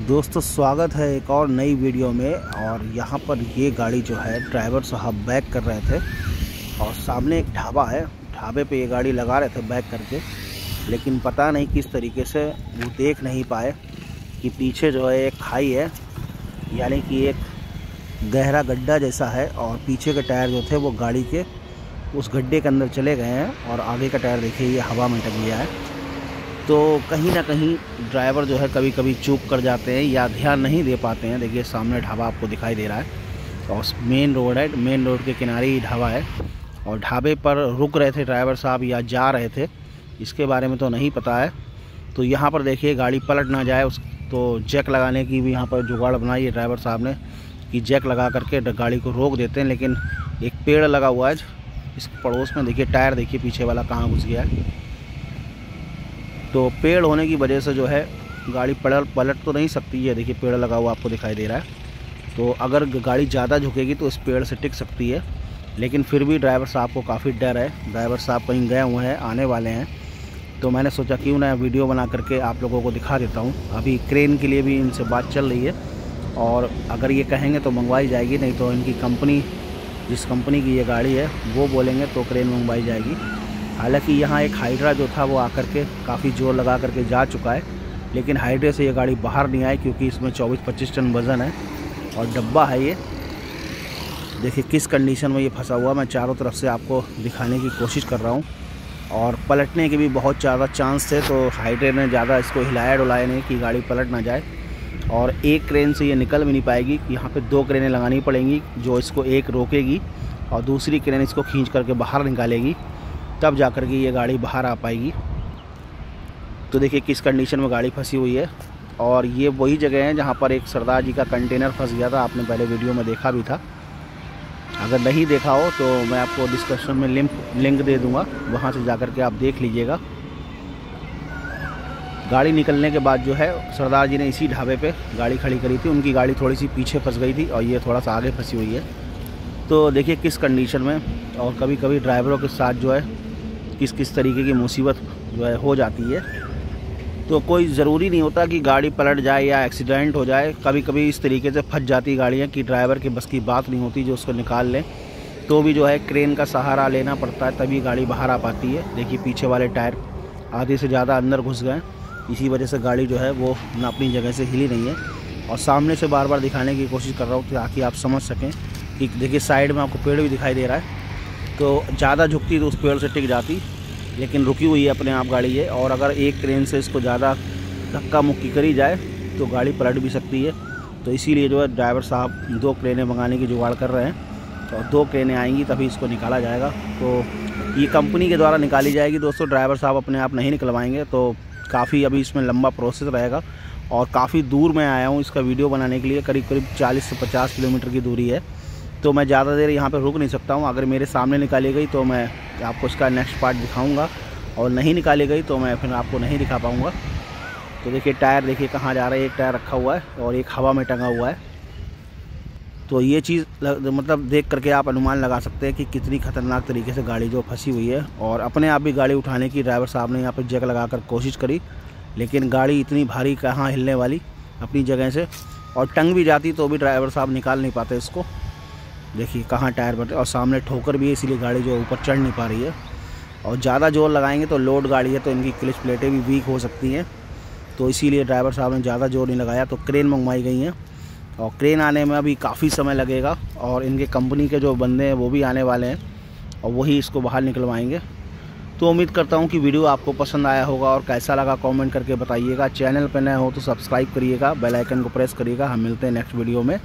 दोस्तों, स्वागत है एक और नई वीडियो में। और यहाँ पर ये गाड़ी जो है, ड्राइवर साहब बैक कर रहे थे। और सामने एक ढाबा है। ढाबे पे ये गाड़ी लगा रहे थे बैक करके। लेकिन पता नहीं किस तरीके से वो देख नहीं पाए कि पीछे जो है एक खाई है। यानी कि एक गहरा गड्ढा जैसा है। और पीछे के टायर जो थे वो गाड़ी के उस गड्ढे के अंदर चले गए हैं। और आगे का टायर देखिए, ये हवा में टक गया है। तो कहीं ना कहीं ड्राइवर जो है कभी कभी चूक कर जाते हैं या ध्यान नहीं दे पाते हैं। देखिए, सामने ढाबा आपको दिखाई दे रहा है और मेन रोड है, मेन रोड के किनारे ही ढाबा है और ढाबे पर रुक रहे थे ड्राइवर साहब या जा रहे थे, इसके बारे में तो नहीं पता है। तो यहाँ पर देखिए, गाड़ी पलट ना जाए, उस तो जैक लगाने की भी यहाँ पर जुगाड़ बनाई है ड्राइवर साहब ने कि जैक लगा करके गाड़ी को रोक देते हैं, लेकिन एक पेड़ लगा हुआ है। इस पड़ोस में देखिए, टायर देखिए, पीछे वाला कहाँ घुस गया है। तो पेड़ होने की वजह से जो है गाड़ी पलट पलट तो नहीं सकती है। देखिए, पेड़ लगा हुआ आपको दिखाई दे रहा है। तो अगर गाड़ी ज़्यादा झुकेगी तो इस पेड़ से टिक सकती है। लेकिन फिर भी ड्राइवर साहब को काफ़ी डर है। ड्राइवर साहब कहीं गए हुए हैं, आने वाले हैं। तो मैंने सोचा, क्यों ना वीडियो बना करके आप लोगों को दिखा देता हूँ। अभी क्रेन के लिए भी इनसे बात चल रही है। और अगर ये कहेंगे तो मंगवाई जाएगी, नहीं तो इनकी कंपनी, जिस कंपनी की ये गाड़ी है, वो बोलेंगे तो क्रेन मंगवाई जाएगी। हालाँकि यहाँ एक हाइड्रा जो था वो आकर के काफ़ी ज़ोर लगा करके जा चुका है, लेकिन हाइड्रे से ये गाड़ी बाहर नहीं आई क्योंकि इसमें 24-25 टन वज़न है और डब्बा है ये। देखिए किस कंडीशन में ये फंसा हुआ, मैं चारों तरफ़ से आपको दिखाने की कोशिश कर रहा हूँ। और पलटने के भी बहुत ज़्यादा चांस थे तो हाइड्रे ने ज़्यादा इसको हिलाया डुलाया नहीं कि गाड़ी पलट ना जाए। और एक क्रेन से ये निकल भी नहीं पाएगी, यहाँ पे दो क्रेनें लगानी पड़ेंगी, जो इसको एक रोकेगी और दूसरी क्रेन इसको खींच करके बाहर निकालेगी। तब जा कर के ये गाड़ी बाहर आ पाएगी। तो देखिए किस कंडीशन में गाड़ी फंसी हुई है। और ये वही जगह है जहाँ पर एक सरदार जी का कंटेनर फंस गया था। आपने पहले वीडियो में देखा भी था। अगर नहीं देखा हो तो मैं आपको डिस्क्रिप्शन में लिंक लिंक दे दूँगा। वहाँ से जा के आप देख लीजिएगा। गाड़ी निकलने के बाद जो है, सरदार जी ने इसी ढाबे पे गाड़ी खड़ी करी थी। उनकी गाड़ी थोड़ी सी पीछे फंस गई थी और ये थोड़ा सा आगे फंसी हुई है। तो देखिए किस कंडीशन में और कभी कभी ड्राइवरों के साथ जो है किस किस तरीके की मुसीबत जो है हो जाती है। तो कोई ज़रूरी नहीं होता कि गाड़ी पलट जाए या एक्सीडेंट हो जाए। कभी कभी इस तरीके से फंस जाती गाड़ियाँ कि ड्राइवर के बस की बात नहीं होती, जो उसको निकाल लें। तो भी जो है क्रेन का सहारा लेना पड़ता है, तभी गाड़ी बाहर आ पाती है। देखिए पीछे वाले टायर आधे से ज़्यादा अंदर घुस गए इसी वजह से गाड़ी जो है, वो अपनी जगह से हिली नहीं है। और सामने से बार बार दिखाने की कोशिश कर रहा हूँ ताकि आप समझ सकें कि देखिए, साइड में आपको पेड़ भी दिखाई दे रहा है। तो ज़्यादा झुकती तो उस पेड़ से टिक जाती, लेकिन रुकी हुई है अपने आप गाड़ी है और अगर एक क्रेन से इसको ज़्यादा धक्का मुक्की करी जाए तो गाड़ी पलट भी सकती है। तो इसीलिए जो है, ड्राइवर साहब दो क्रेनें मंगाने की जुगाड़ कर रहे हैं। और दो क्रेनें आएँगी, तभी इसको निकाला जाएगा। तो ये कंपनी के द्वारा निकाली जाएगी दोस्तों, ड्राइवर साहब अपने आप नहीं निकलवाएँगे। तो काफ़ी अभी इसमें लंबा प्रोसेस रहेगा। और काफ़ी दूर मैं आया हूँ इसका वीडियो बनाने के लिए करीब करीब 40 से 50 किलोमीटर की दूरी है। तो मैं ज़्यादा देर यहाँ पर रुक नहीं सकता हूँ। अगर मेरे सामने निकाली गई तो मैं आपको इसका नेक्स्ट पार्ट दिखाऊँगा। और नहीं निकाली गई तो मैं फिर आपको नहीं दिखा पाऊँगा। तो देखिए, टायर देखिए कहाँ जा रहा है। एक टायर रखा हुआ है और एक हवा में टंगा हुआ है। तो ये चीज़ मतलब देख करके आप अनुमान लगा सकते हैं कि कितनी ख़तरनाक तरीके से गाड़ी जो फंसी हुई है। और अपने आप भी गाड़ी उठाने की ड्राइवर साहब ने यहाँ पर जग लगा कर कोशिश करी, लेकिन गाड़ी इतनी भारी कहाँ हिलने वाली अपनी जगह से। और टंग भी जाती तो भी ड्राइवर साहब निकाल नहीं पाते इसको। देखिए कहाँ टायर बटे और सामने ठोकर भी है, इसीलिए गाड़ी जो ऊपर चढ़ नहीं पा रही है। और ज़्यादा ज़ोर लगाएँगे तो लोड गाड़ी है तो इनकी क्लिच प्लेटें भी वीक हो सकती हैं। तो इसीलिए ड्राइवर साहब ने ज़्यादा ज़ोर नहीं लगाया तो क्रेन मंगवाई गई हैं। और क्रेन आने में अभी काफ़ी समय लगेगा, और इनके कंपनी के जो बंदे हैं, वो भी आने वाले हैं, और वही इसको बाहर निकलवाएँगे। तो उम्मीद करता हूँ कि वीडियो आपको पसंद आया होगा, और कैसा लगा कमेंट करके बताइएगा। चैनल पर नए हो तो सब्सक्राइब करिएगा, बेल आइकन को प्रेस करिएगा। हम मिलते हैं नेक्स्ट वीडियो में।